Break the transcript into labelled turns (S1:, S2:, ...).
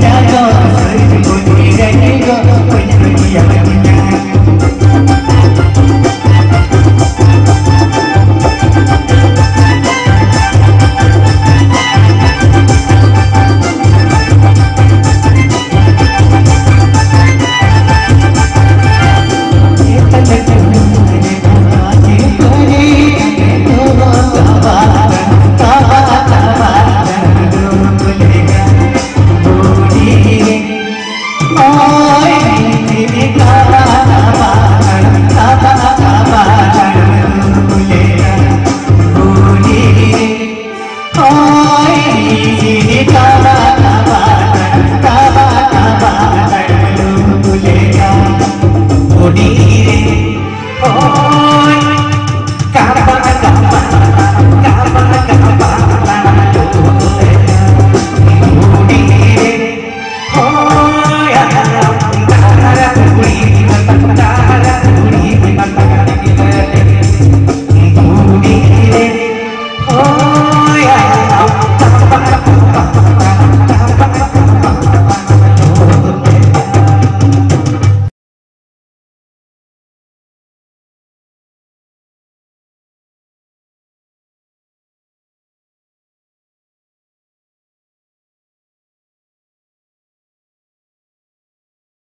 S1: down. ôi cả ơn